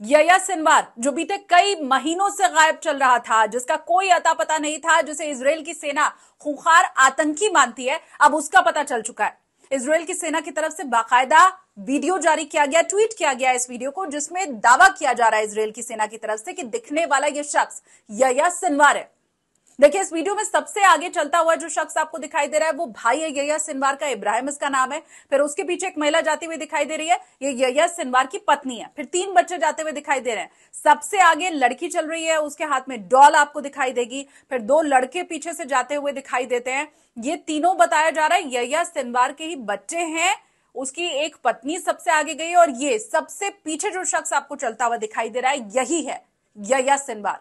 यया सिनवार, जो बीते कई महीनों से गायब चल रहा था, जिसका कोई अता पता नहीं था, जिसे इसराइल की सेना खुखार आतंकी मानती है, अब उसका पता चल चुका है। इसराइल की सेना की तरफ़ से बाकायदा वीडियो जारी किया गया, ट्वीट किया गया इस वीडियो को, जिसमें दावा किया जा रहा है इसराइल की सेना की तरफ़ से कि दिखने वाला यह शख्स यया सिनवार है। देखिए, इस वीडियो में सबसे आगे चलता हुआ जो शख्स आपको दिखाई दे रहा है, वो भाई है यया सिनवार का, इब्राहिम इसका नाम है। फिर उसके पीछे एक महिला जाती हुई दिखाई दे रही है, ये यया सिनवार की पत्नी है। फिर तीन बच्चे जाते हुए दिखाई दे रहे हैं। सबसे आगे लड़की चल रही है, उसके हाथ में डॉल आपको दिखाई देगी। फिर दो लड़के पीछे से जाते हुए दिखाई देते हैं। ये तीनों बताया जा रहा है, यया सिनवार के ही बच्चे हैं। उसकी एक पत्नी सबसे आगे गई और ये सबसे पीछे जो शख्स आपको चलता हुआ दिखाई दे रहा है, यही है यया सिनवार।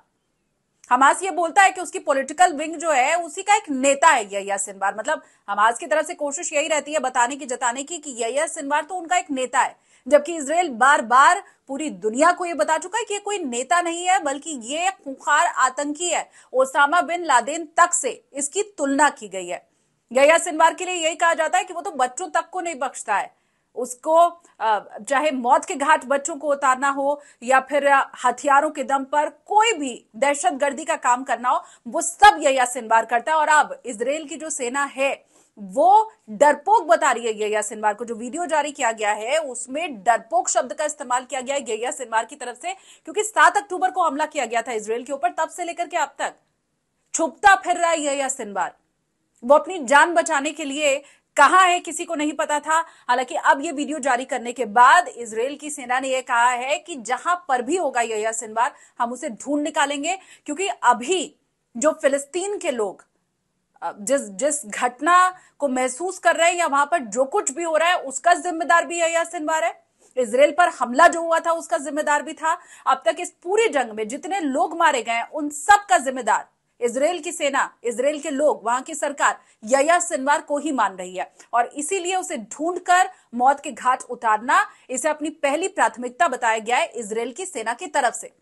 हमास ये बोलता है कि उसकी पॉलिटिकल विंग जो है, उसी का एक नेता है यया सिनवार। मतलब हमास की तरफ़ से कोशिश यही रहती है बताने की, जताने की कि यया सिनवार तो उनका एक नेता है। जबकि इसराइल बार बार पूरी दुनिया को ये बता चुका है कि ये कोई नेता नहीं है, बल्कि ये खुखार आतंकी है, ओसामा बिन लादेन तक से इसकी तुलना की गई है। यया सिनवार के लिए यही कहा जाता है कि वो तो बच्चों तक को नहीं बख्शता है। उसको चाहे मौत के घाट बच्चों को उतारना हो या फिर हथियारों के दम पर कोई भी दहशत गर्दी का काम करना हो, वो सब यया सिनवार करता है। और अब इसराइल की जो सेना है, वो डरपोक बता रही है यया सिनवार को। जो वीडियो जारी किया गया है, उसमें डरपोक शब्द का इस्तेमाल किया गया है यया सिनवार की तरफ़ से, क्योंकि सात अक्टूबर को हमला किया गया था इसराइल के ऊपर, तब से लेकर के अब तक। छुपता फिर रहा है यया सिनवार। वो अपनी जान बचाने के लिए कहाँ है, किसी को नहीं पता था। हालाँकि अब ये वीडियो जारी करने के बाद इसराइल की सेना ने यह कहा है कि जहाँ पर भी होगा यह सिनवार, हम उसे ढूंढ निकालेंगे, क्योंकि अभी जो फिलिस्तीन के लोग जिस जिस घटना को महसूस कर रहे हैं या वहाँ पर जो कुछ भी हो रहा है, उसका जिम्मेदार भी यह सिनवार है। इसराइल पर हमला जो हुआ था, उसका जिम्मेदार भी था। अब तक इस पूरे जंग में जितने लोग मारे गए उन सब का जिम्मेदार इसराइल की सेना, इसराइल के लोग, वहाँ की सरकार यया सिनवार को ही मान रही है। और इसीलिए उसे ढूंढकर मौत के घाट उतारना, इसे अपनी पहली प्राथमिकता बताया गया है इसराइल की सेना की तरफ़ से।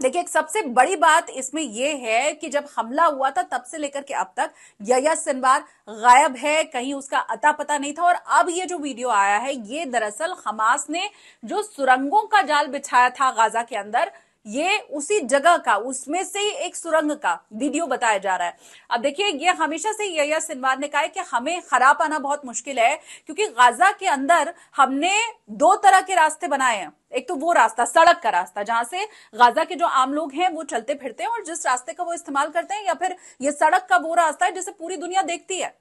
देखिए, एक सबसे बड़ी बात इसमें यह है कि जब हमला हुआ था, तब से लेकर के अब तक यया सिनवार गायब है, कहीं उसका अता पता नहीं था। और अब ये जो वीडियो आया है, ये दरअसल हमास ने जो सुरंगों का जाल बिछाया था गाजा के अंदर ये उसी जगह का, उसमें से ही एक सुरंग का वीडियो बताया जा रहा है। अब देखिए, ये हमेशा से यया सिनवार ने कहा है कि हमें खराब आना बहुत मुश्किल है, क्योंकि गाजा के अंदर हमने दो तरह के रास्ते बनाए हैं। एक तो वो रास्ता, सड़क का रास्ता, जहाँ से गाजा के जो आम लोग हैं, वो चलते फिरते हैं और जिस रास्ते का वो इस्तेमाल करते हैं, या फिर ये सड़क का वो रास्ता है जिसे पूरी दुनिया देखती है।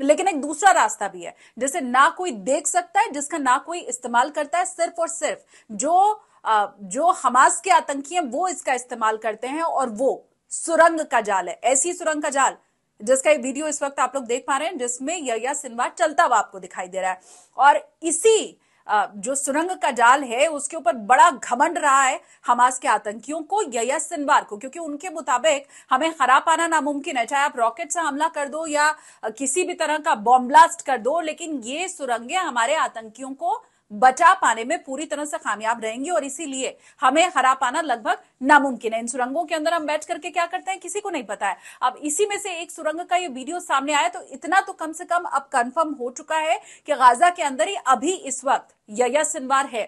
लेकिन एक दूसरा रास्ता भी है, जिसे ना कोई देख सकता है, जिसका ना कोई इस्तेमाल करता है, सिर्फ़ और सिर्फ़ जो जो हमास के आतंकी हैं, वो इसका इस्तेमाल करते हैं और वो सुरंग का जाल है, ऐसी सुरंग का जाल, जिसका एक वीडियो इस वक्त आप लोग देख पा रहे हैं, जिसमें यया सिनवार चलता हुआ आपको दिखाई दे रहा है। और इसी जो सुरंग का जाल है, उसके ऊपर बड़ा घमंड रहा है हमास के आतंकियों को या सिनवार को, क्योंकि उनके मुताबिक हमें हरा पाना नामुमकिन है। चाहे आप रॉकेट से हमला कर दो या किसी भी तरह का बॉम्ब ब्लास्ट कर दो, लेकिन ये सुरंगें हमारे आतंकियों को बचा पाने में पूरी तरह से कामयाब रहेंगी और इसीलिए हमें हरा पाना लगभग नामुमकिन है। इन सुरंगों के अंदर हम बैठ करके क्या करते हैं, किसी को नहीं पता है। अब इसी में से एक सुरंग का ये वीडियो सामने आया तो इतना तो कम से कम अब कंफर्म हो चुका है कि गाजा के अंदर ही अभी इस वक्त यया सिनवार है।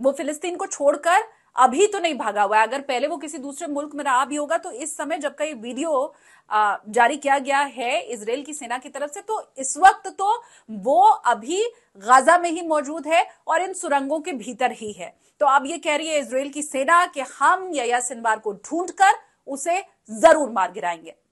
वो फिलिस्तीन को छोड़कर अभी तो नहीं भागा हुआ है। अगर पहले वो किसी दूसरे मुल्क में रहा भी होगा तो इस समय जब का ये वीडियो जारी किया गया है इसराइल की सेना की तरफ़ से तो इस वक्त तो वो अभी गाजा में ही मौजूद है और इन सुरंगों के भीतर ही है। तो अब ये कह रही है इसराइल की सेना कि हम यया सिनवार को ढूंढकर उसे ज़रूर मार गिराएँगे।